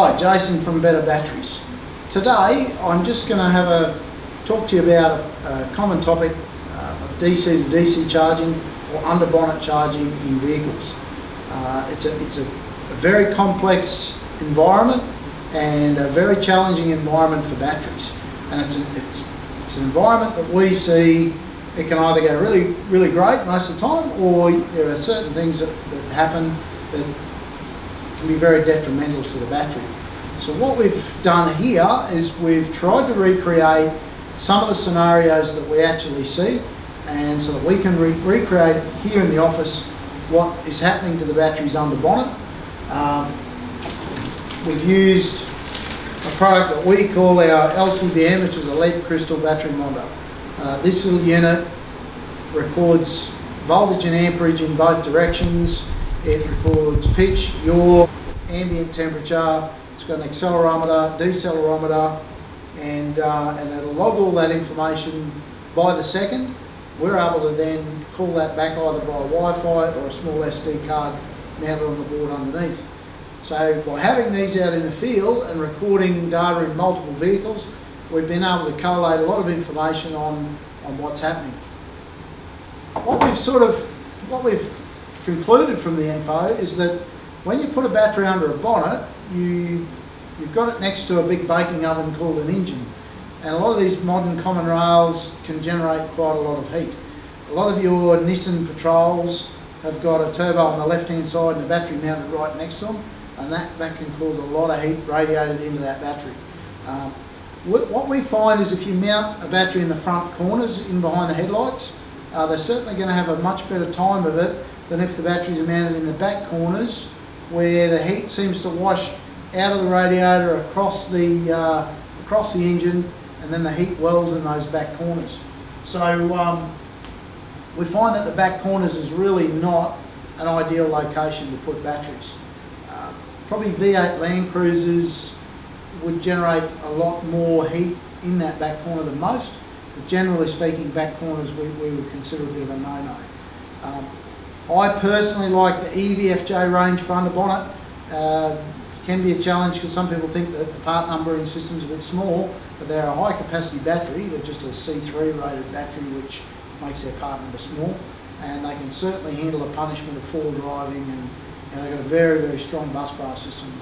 Hi, Jason from Betta Batteries. Today I'm just going to have a talk to you about a, common topic uh, of DC to DC charging or under bonnet charging in vehicles. Uh, it's a, it's a, a very complex environment and a very challenging environment for batteries. And it's, a, it's, it's an environment that we see it can either go really, really great most of the time or there are certain things that, that happen that can be very detrimental to the battery. So what we've done here is we've tried to recreate some of the scenarios that we actually see and so that we can re recreate here in the office what is happening to the batteries under bonnet. Um, we've used a product that we call our LCBM which is a lead crystal battery monitor. Uh, this little unit records voltage and amperage in both directions it records pitch, yaw, ambient temperature. It's got an accelerometer, decelerometer, and, uh, and it'll log all that information by the second. We're able to then call that back either via Wi-Fi or a small SD card mounted on the board underneath. So by having these out in the field and recording data in multiple vehicles, we've been able to collate a lot of information on, on what's happening. What we've sort of, what we've concluded from the info is that when you put a battery under a bonnet, you, you've got it next to a big baking oven called an engine. And a lot of these modern common rails can generate quite a lot of heat. A lot of your Nissan Patrols have got a turbo on the left hand side and a battery mounted right next to them and that, that can cause a lot of heat radiated into that battery. Um, what we find is if you mount a battery in the front corners in behind the headlights, uh, they're certainly going to have a much better time of it than if the batteries are mounted in the back corners where the heat seems to wash out of the radiator across the uh, across the engine and then the heat wells in those back corners. So um, we find that the back corners is really not an ideal location to put batteries. Uh, probably V8 Land Cruisers would generate a lot more heat in that back corner than most, but generally speaking back corners we, we would consider a bit of a no-no. Um, I personally like the EVFJ range for bonnet. Uh, can be a challenge because some people think that the part numbering system is a bit small, but they're a high capacity battery. They're just a C3 rated battery which makes their part number small and they can certainly handle the punishment of full driving and, and they've got a very, very strong bus bar system.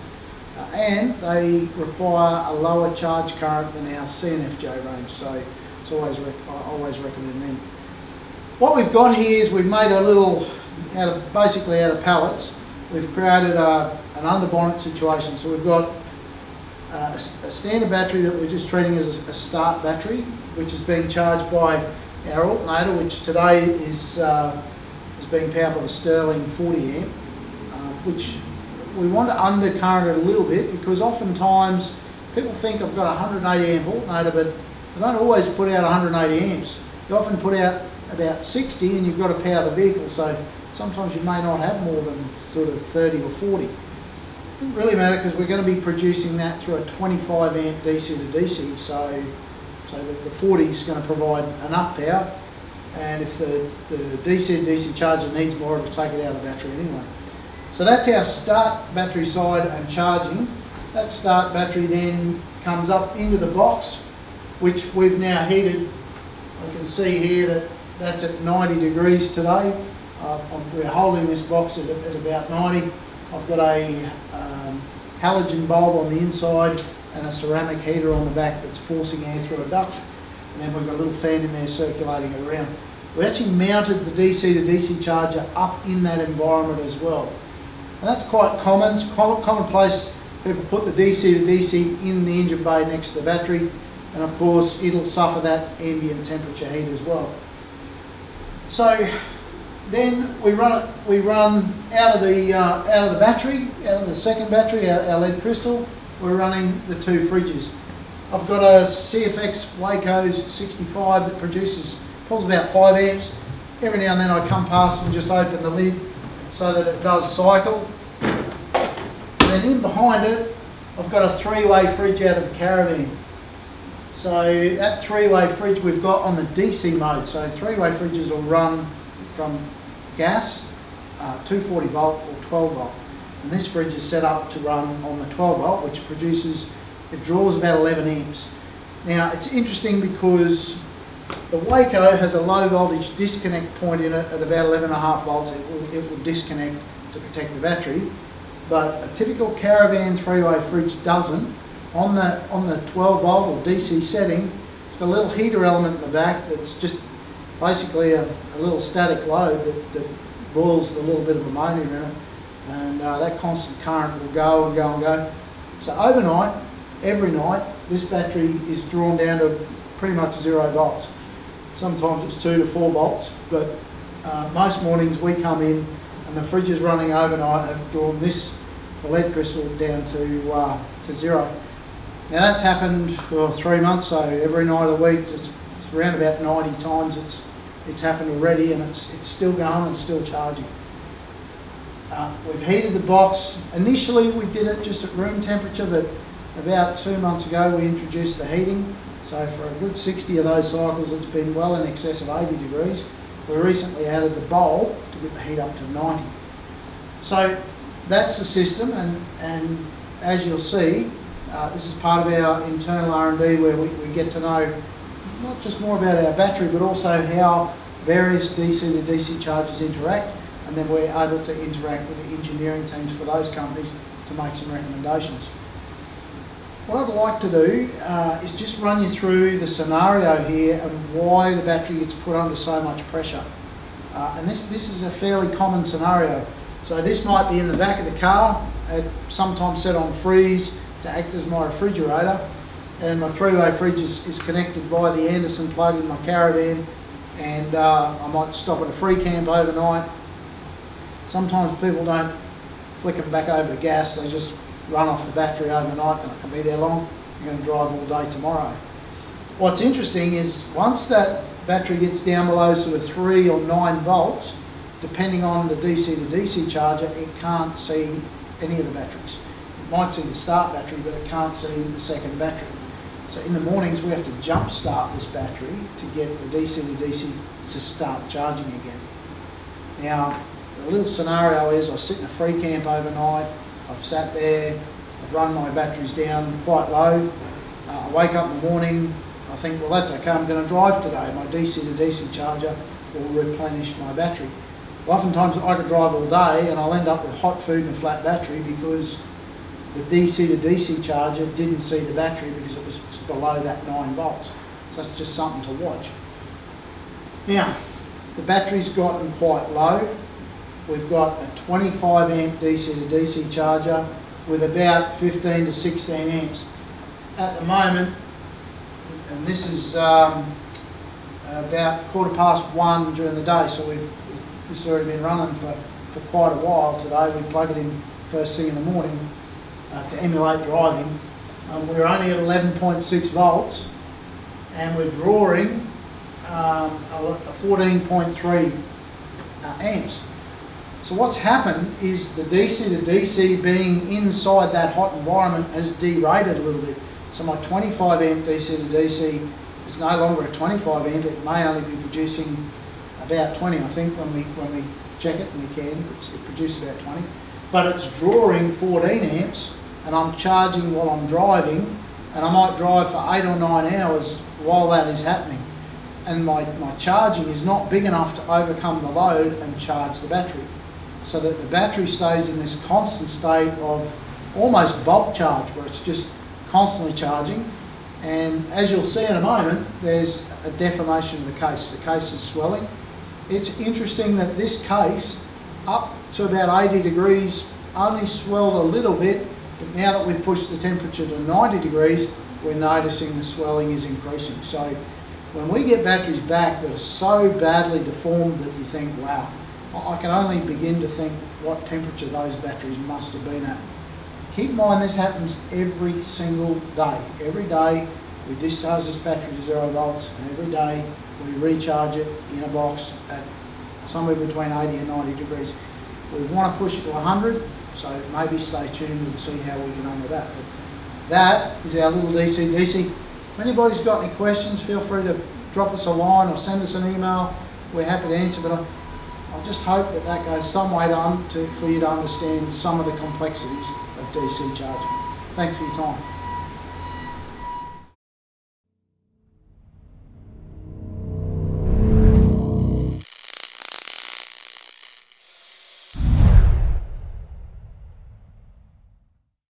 Uh, and they require a lower charge current than our CNFJ range, so it's always I always recommend them. What we've got here is we've made a little out of basically out of pallets, we've created a, an underbonnet situation. So we've got uh, a, a, standard battery that we're just treating as a, a, start battery, which is being charged by our alternator, which today is uh, is being powered by the Sterling 40 amp, uh, which we want to undercurrent it a little bit because oftentimes people think I've got a 180 amp alternator, but they don't always put out 180 amps. You often put out about 60 and you've got to power the vehicle. So sometimes you may not have more than sort of 30 or 40. It doesn't really matter because we're going to be producing that through a 25 amp DC to DC, so so the, the 40 is going to provide enough power, and if the, the DC to DC charger needs more, it'll take it out of the battery anyway. So that's our start battery side and charging. That start battery then comes up into the box, which we've now heated. You can see here that that's at 90 degrees today. Uh, we're holding this box at, at, about 90. I've got a um, halogen bulb on the inside and a ceramic heater on the back that's forcing air through a duct. And then we've got a little fan in there circulating it around. We actually mounted the DC to DC charger up in that environment as well. And that's quite common, it's commonplace. People put the DC to DC in the engine bay next to the battery and of course it'll suffer that ambient temperature heat as well. So then we run we run out of the uh, out of the battery, out of the second battery, our, our, lead crystal. We're running the two fridges. I've got a CFX Waeco 65 that produces pulls about five amps. Every now and then I come past and just open the lid so that it does cycle. And then in behind it, I've got a three-way fridge out of caravan. So that three-way fridge we've got on the DC mode. So three-way fridges will run from gas, uh, 240 volt or 12 volt. and this fridge is set up to run on the 12 volt, which produces, it draws about 11 amps. Now it's interesting because the Waeco has a low voltage disconnect point in it at about 11.5 volts. It will, it will disconnect to protect the battery, but a typical caravan three-way fridge doesn't. On the on the 12 volt or DC setting, it's got a little heater element in the back that's just basically a, a little static load that, that boils a little bit of ammonia in it, and uh, that constant current will go and go and go. So overnight, every night, this battery is drawn down to pretty much zero volts. Sometimes it's two to four volts, but uh, most mornings we come in and the fridge is running overnight have drawn this lead crystal down to uh, to zero. Now that's happened for three months, so every night of the week, it's, it's around about 90 times it's it's happened already, and it's it's still going and still charging. Uh, we've heated the box. Initially, we did it just at room temperature, but about two months ago, we introduced the heating. So for a good 60 of those cycles, it's been well in excess of 80 degrees. We recently added the bowl to get the heat up to 90. So that's the system, and, and as you'll see, uh, this is part of our internal R&D where we, we get to know not just more about our battery, but also how various DC to DC chargers interact, and then we're able to interact with the engineering teams for those companies to make some recommendations. What I'd like to do uh, is just run you through the scenario here and why the battery gets put under so much pressure. Uh, and this, this is a fairly common scenario. So this might be in the back of the car, sometimes set on freeze to act as my refrigerator. And my three-way fridge is, is, connected via the Anderson plug in my caravan. And uh, I might stop at a free camp overnight. Sometimes people don't flick them back over to gas, they just run off the battery overnight and it can be there long, you're going to drive all day tomorrow. What's interesting is once that battery gets down below sort of 3 or 9 volts, depending on the DC to DC charger, it can't see any of the batteries. It might see the start battery, but it can't see the second battery. So in the mornings, we have to jump start this battery to get the DC to DC to start charging again. Now, the little scenario is I sit in a free camp overnight, I've sat there, I've run my batteries down quite low. Uh, I wake up in the morning, I think, well, that's okay, I'm going to drive today. My DC to DC charger will replenish my battery. Well, oftentimes I could drive all day and I'll end up with hot food and a flat battery because the DC to DC charger didn't see the battery because it was below that 9 volts. So that's just something to watch. Now, the battery's gotten quite low we've got a 25 amp DC to DC charger with about 15 to 16 amps. At the moment, and this is um, about quarter past one during the day, so we've this already been running for, for quite a while today. We plug it in first thing in the morning uh, to emulate driving. Um, we're only at 11.6 volts and we're drawing um, a 14.3 uh, amps. So what's happened is the DC to DC being inside that hot environment has derated a little bit. So my 25 amp DC to DC is no longer a 25 amp, it may only be producing about 20 I think when we when we check it and we can, it produces about 20. But it's drawing 14 amps and I'm charging while I'm driving and I might drive for eight or nine hours while that is happening. And my, my charging is not big enough to overcome the load and charge the battery so that the battery stays in this constant state of almost bulk charge where it's just constantly charging and as you'll see in a moment there's a deformation of the case. The case is swelling. It's interesting that this case up to about 80 degrees only swelled a little bit but now that we've pushed the temperature to 90 degrees we're noticing the swelling is increasing. So when we get batteries back that are so badly deformed that you think wow I can only begin to think what temperature those batteries must have been at. Keep in mind this happens every single day. Every day we discharge this battery to zero volts and every day we recharge it in a box at somewhere between 80 and 90 degrees. We want to push it to 100 so maybe stay tuned and see how we get on with that. But that is our little DC DC. If anybody's got any questions feel free to drop us a line or send us an email. We're happy to answer but I just hope that that goes some way to, to, for you to understand some of the complexities of DC charging. Thanks for your time.